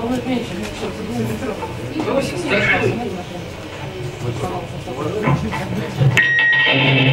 волнует меньше. И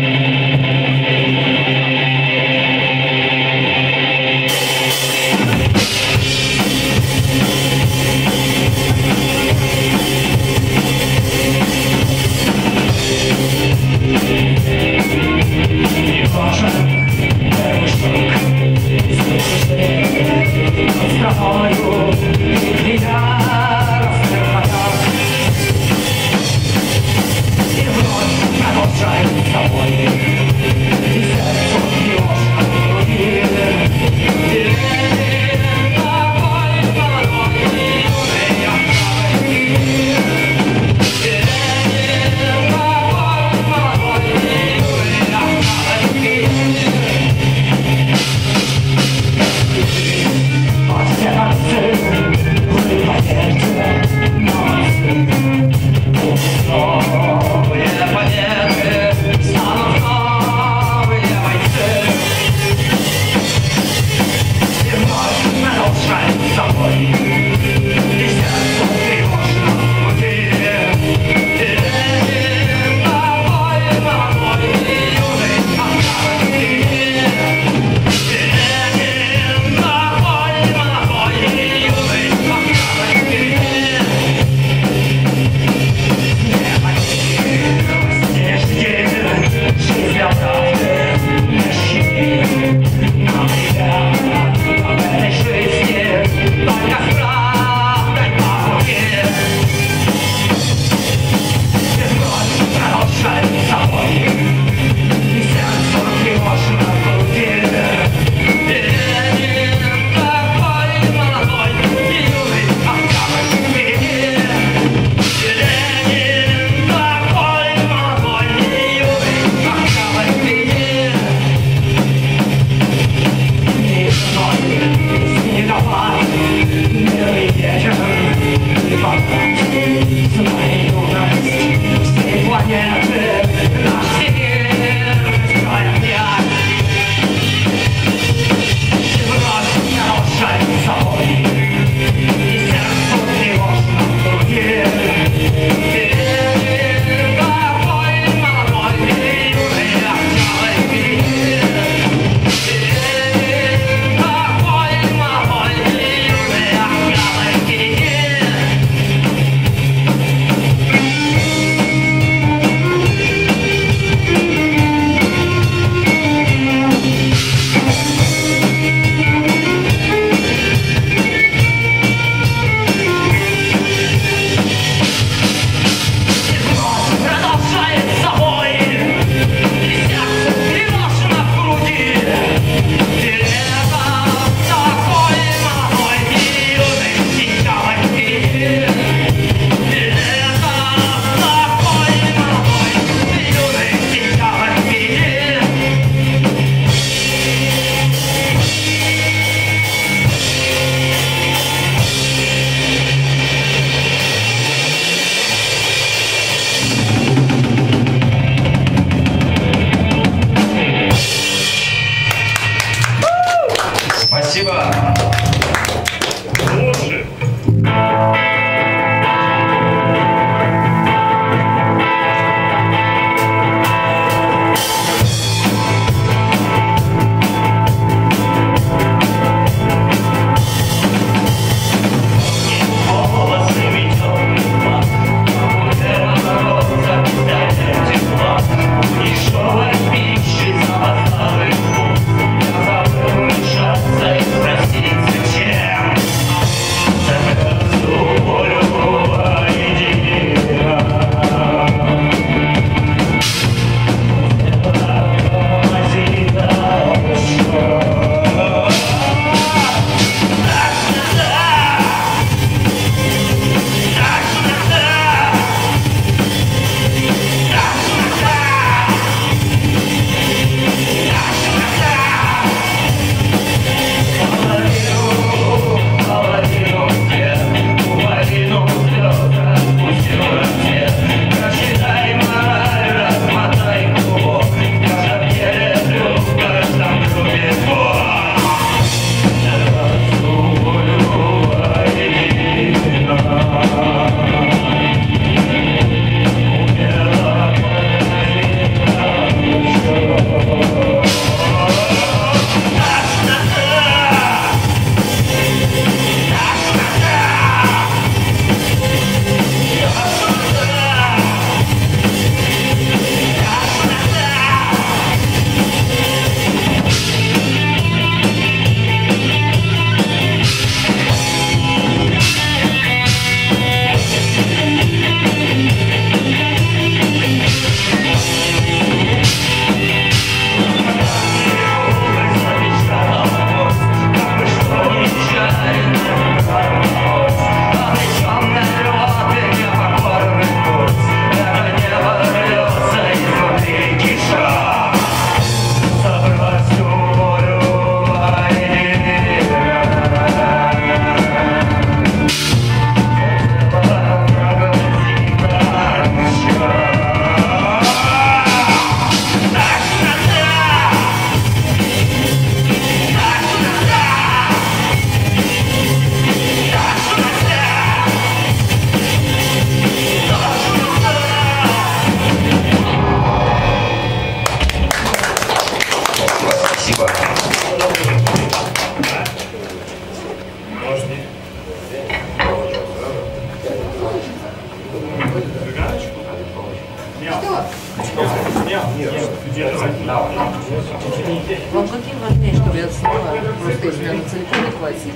Вам каким важнее, чтобы я сняла? Просто если меня на целиком не хватит.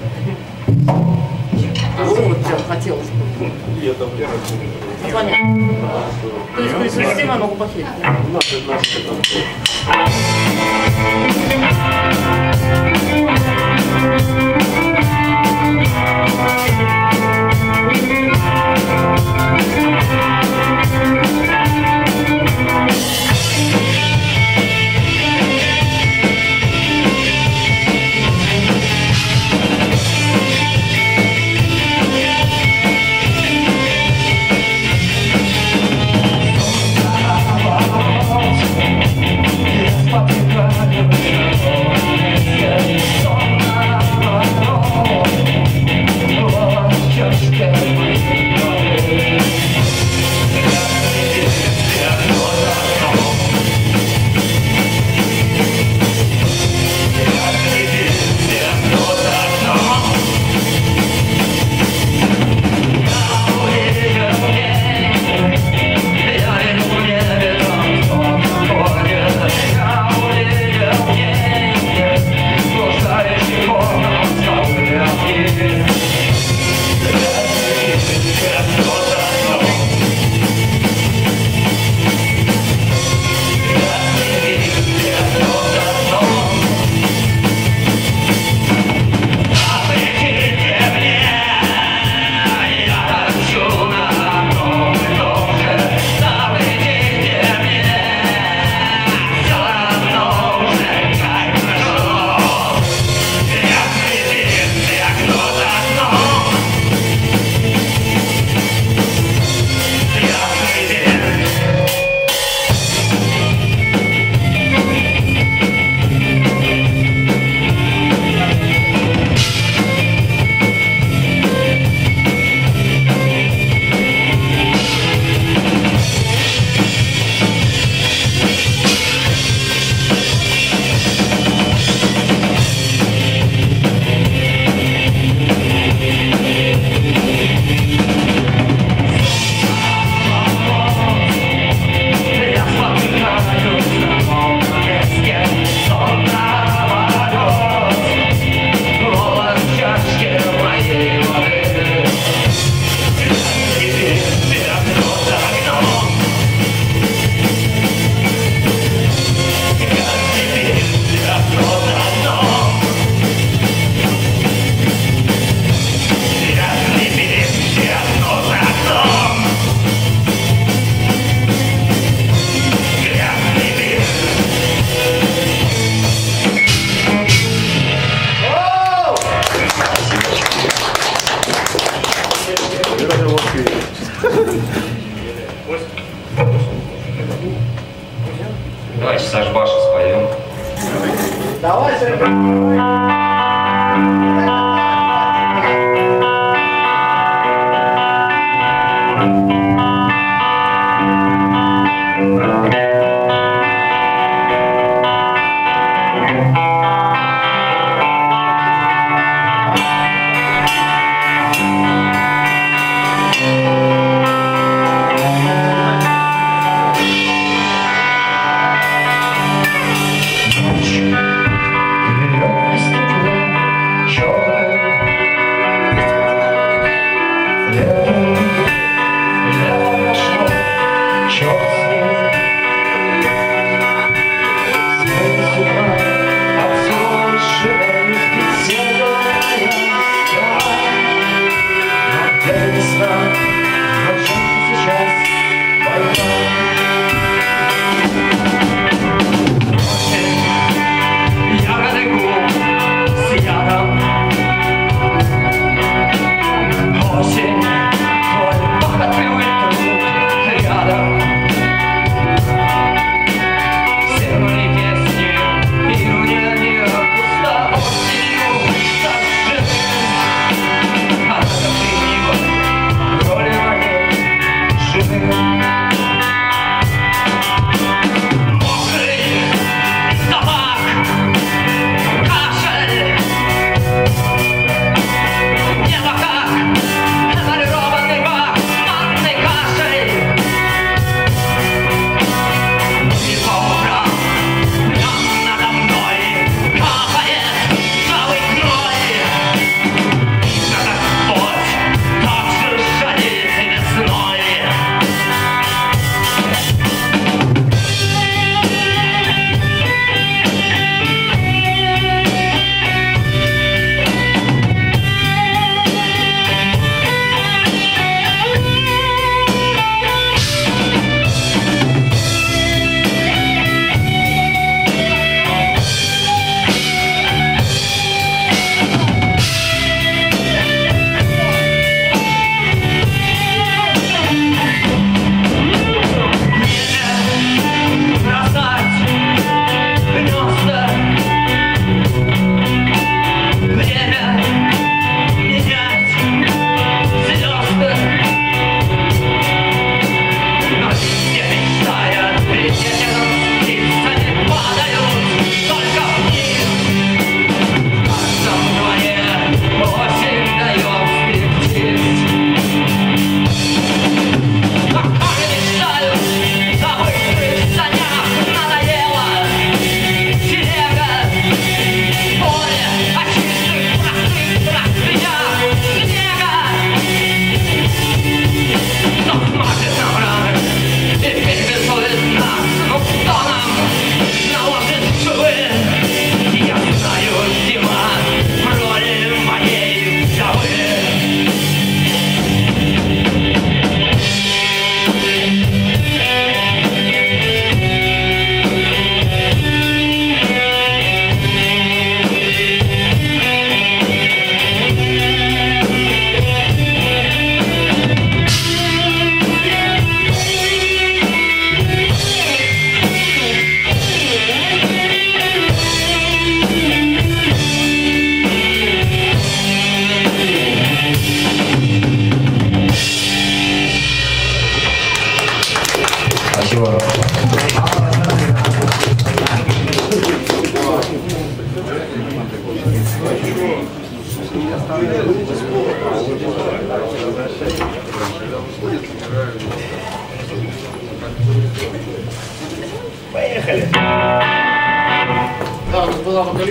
Ну, вот прям хотелось бы. Понятно. То есть при системе могу похерить? Давайте Vai,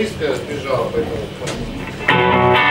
близко сбежал, поэтому...